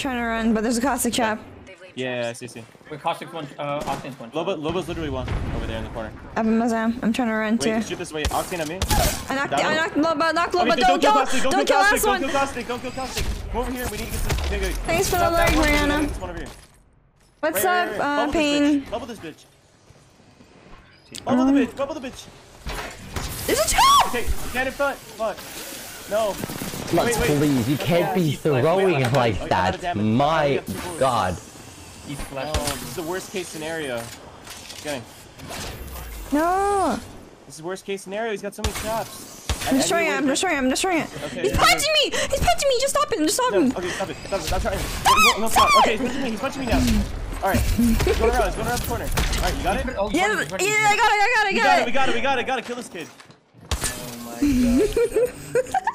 trying to run, but there's a caustic trap. Yeah, I see, see. Wait, caustic one, uh, octane's one. Loba, Loba's literally one over there in the corner. Up in Mazam. I'm trying to run too. Wait, shoot this way. Octane on me. I knocked, I knocked Loba, knocked Loba, Okay, don't, kill, Caustic, don't, don't kill Caustic, last don't one. kill Caustic, don't kill Caustic. Come over here, we need to get this. Okay, Thanks for the Stop that alert, one, we need to Mariana. get this one over here. What's Right, right, up, right, right. uh, Pain? bitch. Bubble this bitch. Bubble the Um, bitch, bubble the bitch. There's a trap! Okay, get in front. Fuck. No. Sluts, Wait, wait. please, you can't be throwing wait, like out that. My I got two bullets. god. He's Oh, this is the worst case scenario. Getting. No! This is worst case scenario. He's got so many traps. I'm destroying it, I'm destroying it, I'm destroying it. Okay, He's yeah, punching me! He's punching me! Just stop him! Just stop No, him! okay, stop it. Stop it. Stop trying. No, no, stop. Okay, he's punching me. He's punching me now. All right. He's going around. He's going around the corner. All right, you got it. Oh, he's Yeah, running, he's running. yeah, I got it, I got it, We got it. We got it. We got it. Gotta kill this kid. Oh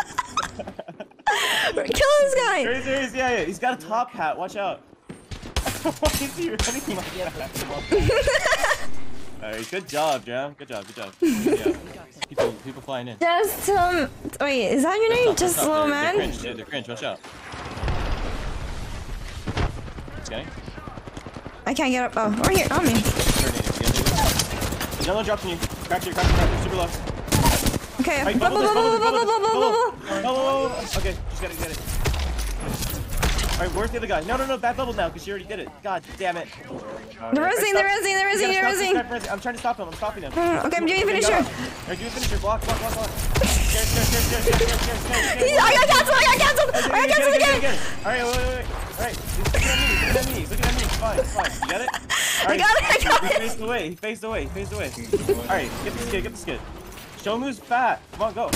Kill this guy! There he is, there he is. Yeah, yeah. He's got a top hat. Watch out. Why is he running like that? All right. Good job, Jam. Good job. Good job. Yeah. People, people flying in. Just, um, wait, is that your name? Just stop. little They're- They're man? cringe, dude. They're cringe. Watch out. Okay. I can't get up. Oh, right here, on me. Yellow drops on you. Crack you, crack you, crack you. Super low. Okay. Right, bubble, bubble, bubble, bubble, Okay, just gotta get it. Alright, where's the other guy? No, no, no, bad bubble now, because you already did it. God damn it. The resing, the resing, the resing, the resing. I'm trying to stop him, I'm stopping him. Mm, okay, I'm doing finisher. I'm doing finisher. Block, block, block, block. I got cancelled, I got cancelled! I got cancelled again! Alright, wait, wait, wait. Alright, look at me, look at me, look at me. Fine, fine. You got it? Right. I got it, I got he it! He faced away, he faced away, he faced away. Alright, get the skid, get the skid. Show him who's fat. Come on, go.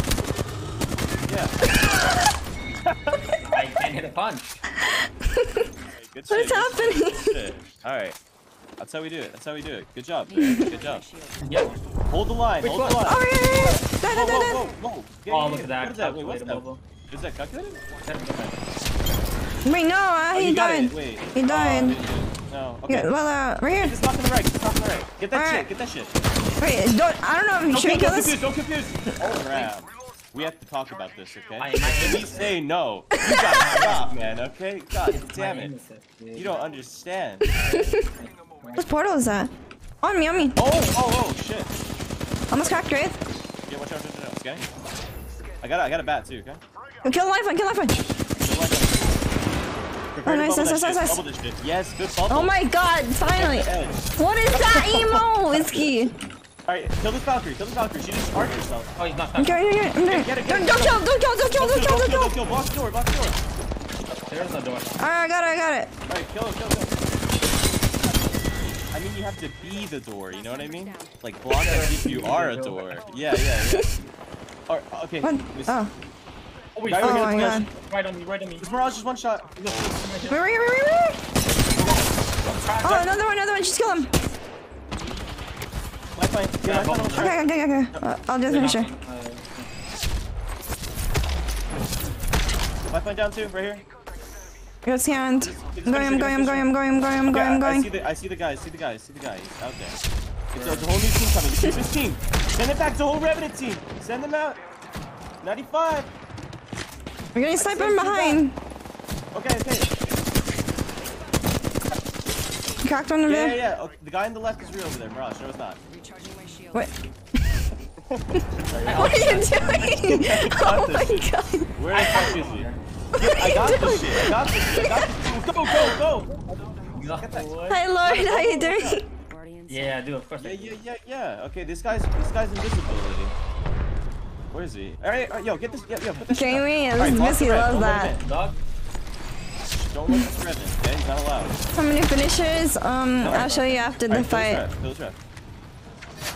Yeah. I can't hit a punch. Alright, good What's shit, happening? shit, good shit. Alright. That's how we do it. That's how we do it. Good job. Good job. Yep. Hold the line. Which hold one? the line. Oh, yeah, yeah, yeah. Da, da, Whoa, whoa, whoa, whoa. Yeah, Oh, yeah, look at that. What is that? Wait, what's Calculated that? mobile. Is that calculated? Wait, no, uh, Oh, he died. Wait. He died. Oh, no. Okay. Yeah, well, uh, right here. Just knock on the right. Just knock on the right. Get that Alright. shit. Right. Get that shit. Wait, don't, I don't know if you Don't, should we kill, kill don't this. confuse. Don't confuse. Oh, crap. We have to talk about this, okay? I- I- If we say no, you gotta stop, man. Okay? God damn it. You don't understand. What portal is that? On me, on me. Oh, oh, oh, shit. Almost cracked, right? Yeah, watch out, watch out, watch out, okay? I got, a, I got a bat too, okay? Oh, kill the life one, kill the life one. Prepare to oh, nice, bubble nice, nice, nice. Bubble this shit. Yes, good bubble. Oh my god, finally. What is that emo, Whiskey? Alright, kill this Valkyrie, kill this Valkyrie. She just arced herself. Oh, he's not. I'm carrying, I'm carrying, I'm Get it, Don't, it, don't kill, don't kill, don't kill, don't kill, don't Don't kill. kill, block the door, block the door. There's no door. Alright, I got it, I got it. Alright, kill him, kill him, kill him. I mean, you have to be the door, you know what I mean? Like, block as if you are a door. Yeah, yeah, yeah. Or, okay. What? Miss- Oh. Oh, wait, Guy Oh over my god. right on me, right on me. This Mirage is one shot. Look, Wait, wait, wait, wait, wait. Oh, another one, another one. Just kill him. Lifeline. Yeah, lifeline on Okay, okay, okay. Uh, I'll do the finisher. Lifeline down too, right here. Good hand. Just I'm going, I'm going, I'm going. I'm going, I'm going, I'm going, I'm I- I see going. the, I see the guy, see the guy, see the guy. He's out there. It's a, it's a whole new team coming. It's this team. Send it back to the whole Revenant team. Send them out. 95. We're getting sniped from behind. Okay, okay. Cracked one of Yeah, yeah, yeah. Okay, the guy on the left is real over there. Mirage, no, it's not. What? What are you doing? Oh my god. Where the fuck is he? I got this shit. I got this shit. I got this shit. Go, go, go. Hi Lord, how you doing? Yeah, I do, of course. Yeah, yeah, yeah, yeah. Okay, this guy's this guy's invisibility. Where is he? All right, all right yo, get this. Yeah, yeah, put this. shit Jamie, down. this All right, block Missy the red. loves that. him Dog. in. Don't let this red. Okay, he's not allowed. How many finishers? Um, I'll show you after All the right, kill this fight. red, Kill this red.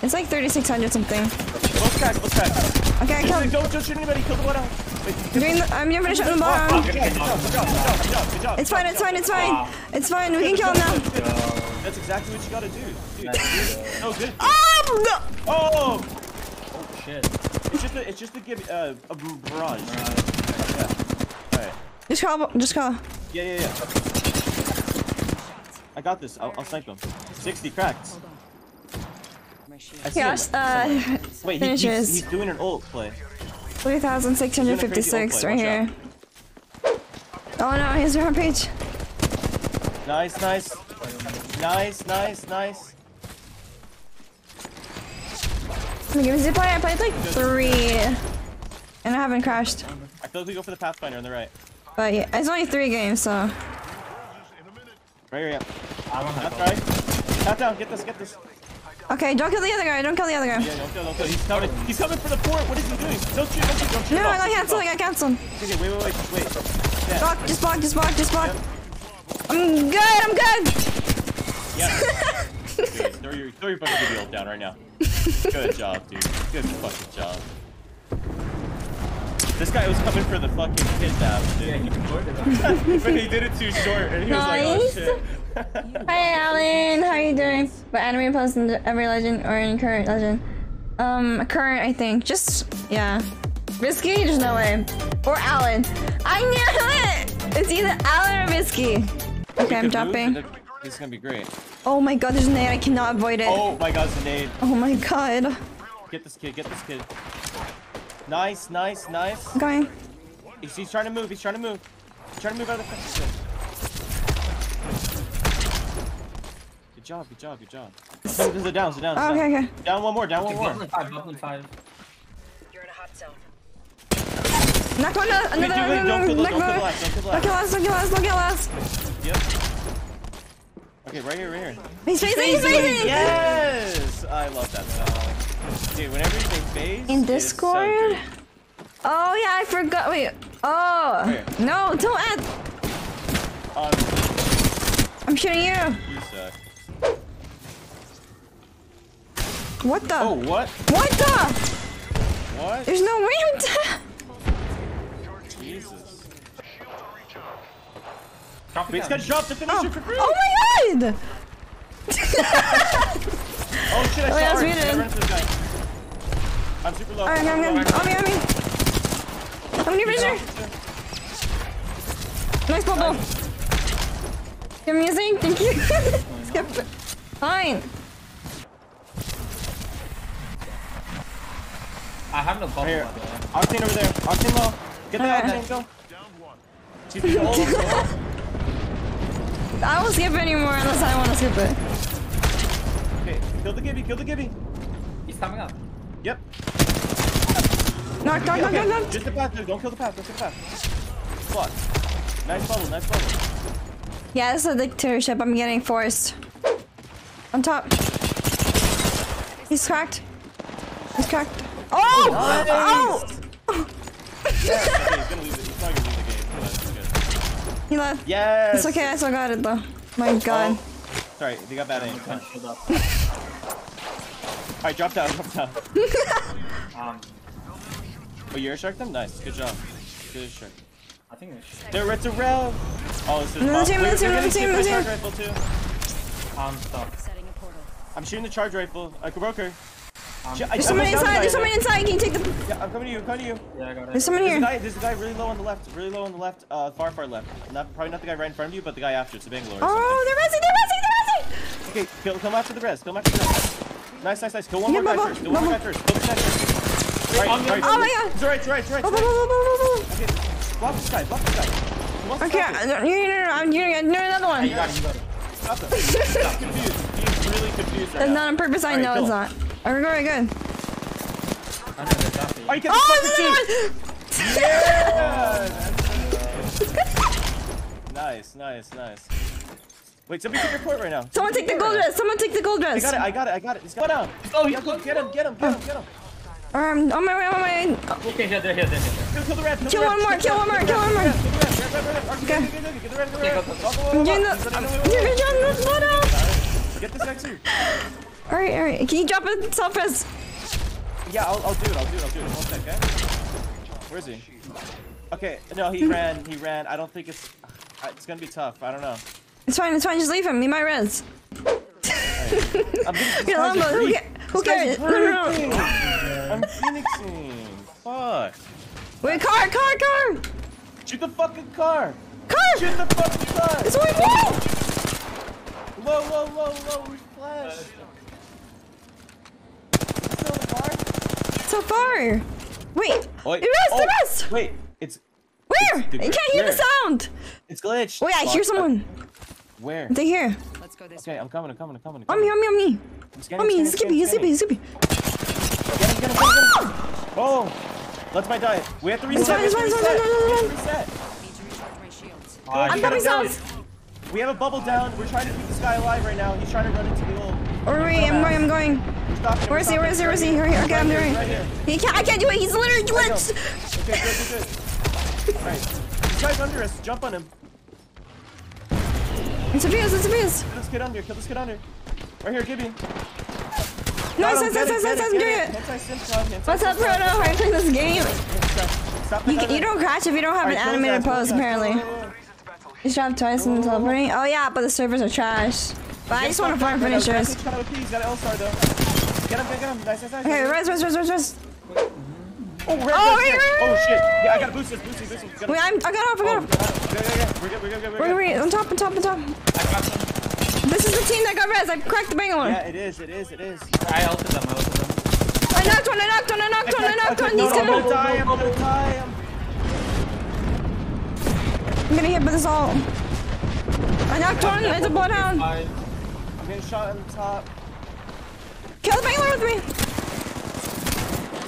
It's like 3600 something. Close crack, close crack. Okay, I Don't, killed. don't, don't shoot anybody. Kill the one out. Wait, I'm doing the, I'm doing finish on the Oh, good job, good job, good job, good job, good job. It's fine, it's fine, it's fine. Ah. It's fine, we can kill him now. That's exactly what you gotta do. Dude, so good. Oh, no. Oh! Oh, shit. It's just a, it's just a give, uh, a barrage. Yeah. Alright. Just call, just call. Yeah, yeah, yeah. I got this. I'll, I'll snipe him. 60 cracked. I Yes, uh, Wait, he, he's, finishes. he's doing an ult play. 3656 right He's doing a crazy here. ult play, Oh no, he's rampage. Nice, nice. Nice, nice, nice. Like, it was zip line, I played like three. And I haven't crashed. I feel like we go for the Pathfinder on the right. But yeah, it's only three games, so. Right here, yeah. I don't That's right. Tap down, get this, get this. Okay, don't kill the other guy, don't kill the other guy. Yeah, don't kill, don't kill. He's coming. He's coming for the port. What is he doing? Don't shoot, don't shoot, don't shoot. No, off, I got canceled, I got canceled. Okay, wait, wait, wait, wait. Yeah. Block, just block, just block, just block. I'm good, I'm good. Yeah. Dude, throw your, throw your fucking video down right now. Good job, dude. Good fucking job. This guy was coming for the fucking kidnap, Yeah, dude. he recorded it. but he did it too short, and he was like, oh Nice. shit. Hi, Alan. How are you doing? What anime post in every legend or in current legend? Um, current, I think. Just yeah. Risky? There's no way. Or Alan. I knew it. It's either Alan or Risky. Okay, I'm move, dropping. This is gonna be great. Oh my god, there's a nade. I cannot avoid it. Oh my god, it's a nade. Oh my god. Get this kid, get this kid. Nice, nice, nice. I'm going. He's, he's trying to move, he's trying to move. He's trying to move out of the fence. Job, good job, good job. This is a down, it's a down. Oh, okay, okay. Down one more, down one more. Bubbling five, bubbling five. Knock one, another, Wait, another, wait, don't another, kill the, knock don't kill the one. last, don't kill the Don't kill last. us, don't kill us, don't kill us. Yep. Okay, right here, right here. He's facing, he's facing. Yes! I love that song. Dude, whenever you say phase, In it is so Discord? good. Oh yeah, I forgot. Wait. Oh. Where? No, don't add. Um, I'm shooting you. you suck. What the? Oh, what? What the? What? There's no way to. Jesus. Drop it Wait, it's got dropped to finish Oh. it for free! oh my god! Oh shit, I Oh, saw yeah, it's her. I ran into this guy. I'm super low. Alright, I'm super good. low. On me, on me. I'm gonna finish Nice bubble. You're amusing. Thank you. Skip. Fine. I have no bubble, Here. by. Octane over there. Octane low. Get that Alright. octane, go. Two people. I won't skip anymore unless I want to skip it. okay, kill the Gibby, kill the Gibby. He's coming up. Yep. Knock, knock, knock, Okay, knock, knock. just the path, dude. Don't kill the path, don't kill the path. Block. Nice bubble, nice bubble. Yeah, this is a dictatorship. I'm getting forced. On top. He's cracked. He's cracked. Oh! Oh! Yeah, he's gonna lose it. He's not gonna lose the game, but. He left. Yes! It's okay, I still got it though. My god. Oh. Sorry, they got bad aim. Trying to shield up. Alright, drop down, drop down. Um, Oh, you air shark them? Nice, good job. Good shark. I think it's They're red to rail. Oh, this is Another Bob. team, Wait, another team, they're another getting team, hit another charge rifle too. I'm stuck. Setting a portal. I'm shooting the charge rifle. I broke her. Um, I- There's I someone inside, there's guy. someone inside. Can you take the. Yeah, I'm coming to you. I'm coming to you. yeah, I got it. There's someone There's a here. guy. There's a guy really low on the left. Really low on the left. Uh, far, far left. Not probably not the guy right in front of you, but the guy after. It's a Bangalore. or Oh, they're resing, they're resing, they're resing! Okay, kill, kill him after the res. Kill after the res. Nice, nice, nice. Kill one Yeah, more guy first. Kill one more guy first. Kill this guy first. Right, on me, right. Oh my god! It's alright, it's alright, it's alright. It's blah, alright. blah, blah, blah, blah. Okay, block this guy. Block this guy. He wants to Okay, stop I it. don't- you, you, you, I'm doing another one. Hey, you got it, you got it. Stop him. He's confused. He's really confused right That's now. not on purpose. I Alright, know it's not. Alright, we're going good. I know they're. Oh, you get Oh, the one! Yeah! nice, nice, nice. Wait, somebody take your port right now. Someone take the gold dress. Someone take the gold I got it, I got it, I got it. He's got down. Oh, he's Yeah, go, get him, get him, get him, get him. Um, on my way, on my way. Okay, here, there, here, there, here. Kill, kill the red, kill, Kill the one more, kill one more, kill one more. Kill the red, red, red, red, red. Okay. Get the red, get the get I'm go, doing go. the. He's running, You're wait, wait, wait. John, let's go now. Get this guy too. Alright, alright. Can you drop it self-res? Yeah, I'll, I'll do it, I'll do it, I'll do it. One sec, okay? Where is he? Okay, no, he ran, he ran. I don't think it's... uh, It's gonna be tough, I don't know. It's fine, it's fine. Just leave him. He might res. I'm getting, You're alone, but who, ca- who cares? No, no, no. I'm phoenixing. Fuck. Wait, car, car, car! Shoot the fucking car! Car! Shoot the fucking car! It's only one! Whoa, whoa, whoa, whoa, we flashed. Still in the car? So far. Wait. Wait, The rest, oh, the rest! Wait, it's Where? it's- I can't hear the sound! it's glitched. Wait, I Fuck. hear someone. Where? They're here. Let's go this Okay, I'm coming, I'm coming, I'm coming. I'm On coming. me, on me, on me. I'm scanning, On me, scanning, Skippy, Skippy, scanning, Skippy. scanning. Get him, get him, get him, get him. Oh, let's my die. We have to reset. fine, we have it's fine, it's fine, reset. it's We reset. Need to recharge my shields. Ah, I'm you coming, gotta- Sounds. We have a bubble down. We're trying to keep this guy alive right now. He's trying to run into the old. Wait, I'm going, I'm going. We're stopping him, Where is he? Where is he? Where is he? Here, okay, I'm doing. here. He can't, I can't do it. He's literally glitched. Okay, good, good, good. Alright. This guy's under us. Jump on him. It's a Beers, it's a Beers. Kill this kid under. Here, kill this kid under. Right here, Gibby. Nice, Got him, nice, get nice, it, nice, get nice, I'm get doing it. it. Anti-sim club, anti-sim What's up. Proto? You playing this game? You, you don't crash if you don't have an animated that, close pose, that. apparently. You dropped twice in teleporting? Oh yeah, but the servers are trash. But I just want to farm Get him, get him, finishers. get him, He's got an L-star though. Get him, get him. Nice, nice, nice. Okay, res, res, res, res, res. Oh, red, Oh, red, wait, red. Oh shit. Yeah, I got a boost this, boost this, boost this. Wait, I'm, I got off, I Oh, got off. Oh, yeah, yeah, yeah. We're good, we're good, we're good. Wait, We're wait, on top, on top, on top. I got some. This is the team that got res. I cracked the Bangalore. Yeah, it is, it is, it is. I ulted them, I ulted them. I knocked one, I knocked one, I knocked one, I knocked one. No, He's no, I'm gonna gonna, die, I'm gonna die. I'm- I'm gonna hit with this all. I knocked one, it's a bloodhound. I'm getting shot on the top. Kill the Bangalore with me.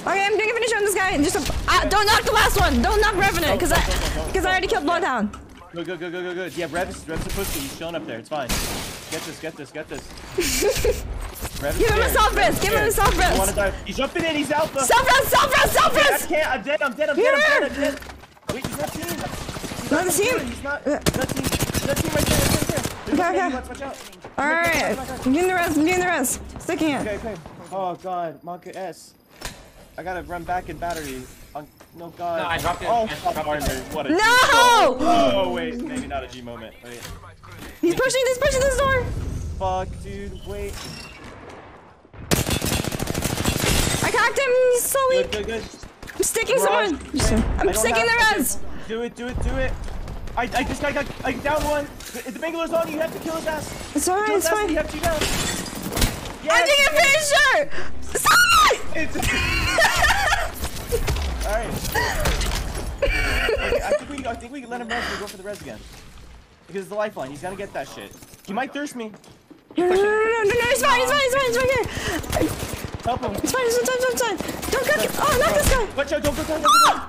Okay, I'm doing a finish on this guy. Just a, ah, don't knock the last one. Don't knock Revenant, because I, because I already killed Bloodhound. Good, good, good, good, good, good. Yeah, Rev's, Rev's a pussy. He's showing up there. It's fine. Get this, get this, get this. Rev's Give him a scared. self Rev's. Give him a scared. self I wanna res. die. He's jumping in. He's alpha. Self res, self res, self I can't. I'm dead. I'm dead. I'm dead. I'm dead. I'm dead. Wait, he's not team. He's Not the team? He's not. He's not team. He's not team right there. Right there. There's Okay, okay. Watch out. Alright. I'm doing the rest. I'm doing the rest. Sticking it. Okay, okay. Oh god, Monka S. I gotta run back in battery. On, no god. No, I dropped it. Oh, I fuck dropped armor. What a No! G- Oh, oh, wait, maybe not a G moment. Wait. He's pushing. He's pushing this door. Fuck, dude. Wait. I cracked him. He's so weak. good, good. I'm sticking Run. someone. I I'm sticking the have- res. Do it, do it, do it. I, I just got, got I down one. The, the Bangalore's on you. You have to kill his ass. It's alright. It's ass. fine. You have two down. I'm Yes. doing a finisher. Stop. It's Alright. Okay, I think we I think we can let him res and go for the res again. Because it's the lifeline, he's gonna get that shit. He might thirst me. No, no, no, no, no, no, it's fine, it's fine, it's fine, it's right here. Help him. It's fine, it's fine, it's fine, it's fine. Don't it. Oh, not this guy. Watch out, don't go down, don't go down.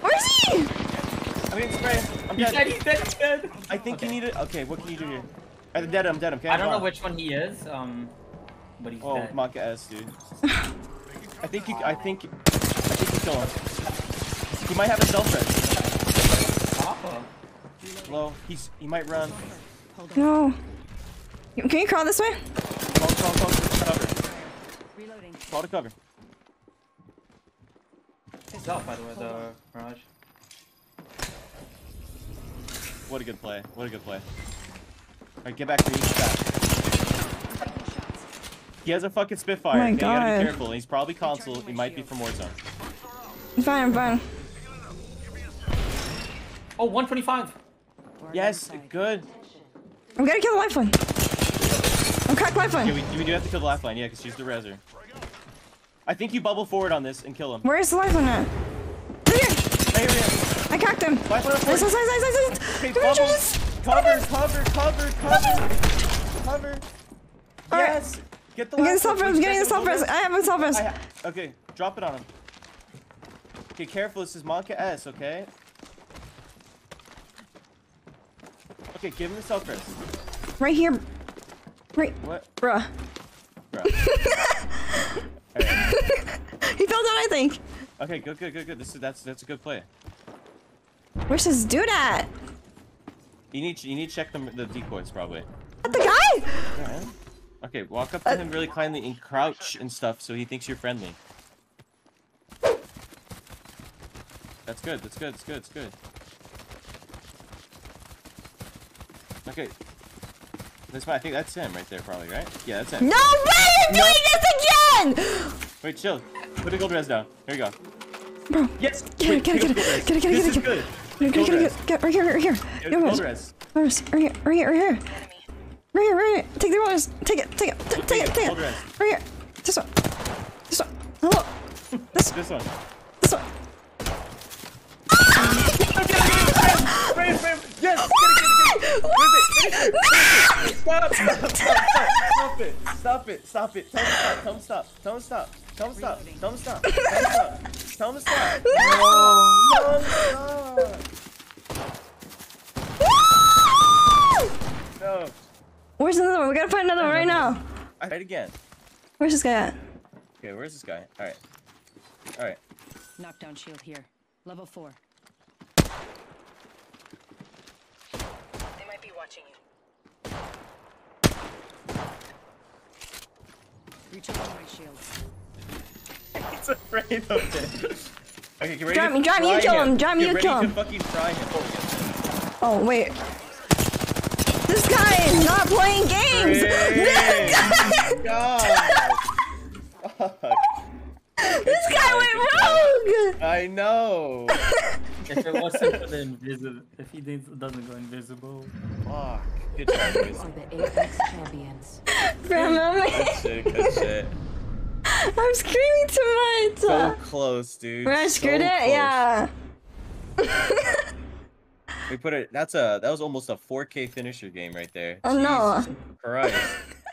Where is he? I'm getting sprayed. I'm He's dead, dead. he's dead, he's dead. I think Okay. you need it. Okay, what can you do here? I'm dead, I'm dead, okay? I don't know which one he is, um, but he's Oh, dead. Oh, Maka S, dude. I think you, I think, I think you kill him. He might have a self res. Papa. Low. He's, he might run. No. Can you crawl this way? Call, call, call, cover. Reloading. Call to cover. He's out, by the way, the Mirage. What a good play. What a good play. Alright, get back to each back. He has a fucking Spitfire. Oh my okay? You gotta God. be careful. He's probably console. He might be from Warzone. I'm fine, I'm fine. Oh, 125! Yes, good. I'm gonna kill the lifeline. I'm cracked Yeah, lifeline. we, we do have to kill the lifeline, yeah, because she's the reser. I think you bubble forward on this and kill him. Where's the lifeline at? Right here. Right here, yeah. I cracked him. Okay. Jesus. Cover, cover, cover, cover. Cover. Yes. Get the I'm getting self res. I'm getting the Get self res. I have a self res. Okay, drop it on him. Okay, careful. This is Monka S, okay? Okay, give him the self res. Right here. Right. What? Bruh. Alright. He fell down, I think. Okay, good, good, good, good. This is that's that's a good play. Where's this dude at? You need you need to check the the decoys probably. At the guy? Alright. Okay, walk up to uh, him really kindly and crouch and stuff so he thinks you're friendly. That's good. That's good. That's good. That's good. Okay. That's fine. I think that's him right there, probably, right? Yeah, that's him. No way! You're doing this again! Wait, chill. Put the gold res down. Here you go. Bro. Yes. Get Wait, it, get it, Get it. get it, gold res. get it, get it, This get is it, good. Get, get, get, get, get, right here, right here. Yo, res. res. Res, right here, right here, right here. Right here, right here. Take the res. Take it, take it, t- take it, take it. Right here. This one. This one. Hello. This, This one. this one. Yes. Get it, get it, get it, Stop! Stop! Stop! Stop it! Stop it! Stop it! Tell him stop! Tell him stop! Tell him stop! Tell him stop! Tell him stop! Tell him stop! Tell him stop! No! Where's another one? We gotta find another one right now. I tried again. Where's this guy at? Okay, where's this guy? All right. All right. Knockdown shield here. Level four. They might be watching you. Recharging my shields. He's afraid of it. Okay, get ready Drop to me, drop me, you kill him, drop me, you kill him. fucking fry him. Oh wait. This guy is not playing games. This guy, God. This guy went rogue. I know. If it wasn't for the invisible, if he doesn't go invisible. Fuck. Good job, boys. For the Apex champions. From me. Good shit. Good shit. I'm screaming too much. So close, dude. When I so screwed it, close. yeah. We put it. That's a. That was almost a 4K finisher game right there. Oh no. Christ.